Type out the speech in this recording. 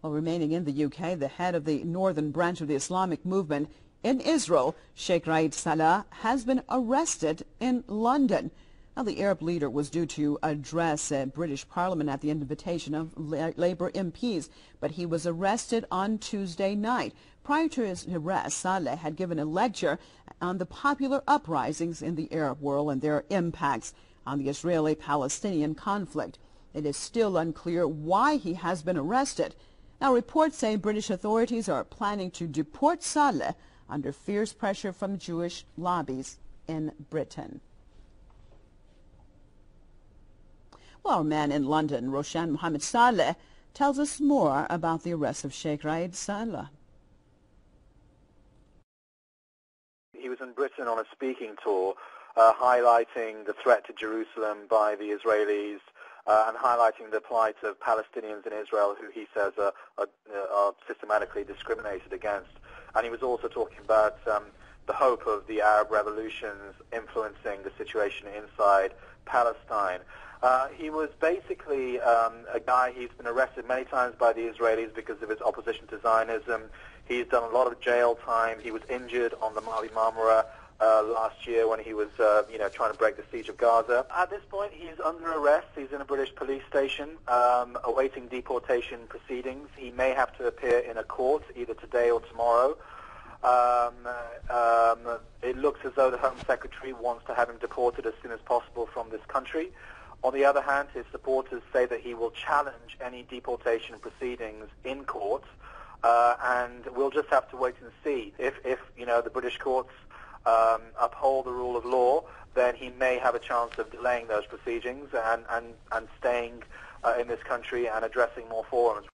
While remaining in the UK, the head of the northern branch of the Islamic movement in Israel, Sheikh Raed Salah, has been arrested in London. Now, the Arab leader was due to address uh, British Parliament at the invitation of La Labour MPs, but he was arrested on Tuesday night. Prior to his arrest, Saleh had given a lecture on the popular uprisings in the Arab world and their impacts on the Israeli-Palestinian conflict. It is still unclear why he has been arrested. Now, reports say British authorities are planning to deport Saleh under fierce pressure from Jewish lobbies in Britain. Well, our man in London, Roshan Mohammed Saleh, tells us more about the arrest of Sheikh Raed Saleh. He was in Britain on a speaking tour, uh, highlighting the threat to Jerusalem by the Israelis uh, and highlighting the plight of Palestinians in Israel who he says are, are, are, systematically discriminated against. And he was also talking about um, the hope of the Arab revolutions influencing the situation inside Palestine. Uh, he was basically um, a guy, he's been arrested many times by the Israelis because of his opposition to Zionism. He's done a lot of jail time. He was injured on the Mavi Marmara uh, last year when he was, uh, you know, trying to break the siege of Gaza. At this point, he's under arrest. He's in a British police station um, awaiting deportation proceedings. He may have to appear in a court either today or tomorrow. Um, um, it looks as though the Home Secretary wants to have him deported as soon as possible from this country. On the other hand, his supporters say that he will challenge any deportation proceedings in court, uh, and we'll just have to wait and see. If, if you know, the British courts um, uphold the rule of law, then he may have a chance of delaying those proceedings and, and, and staying uh, in this country and addressing more forums.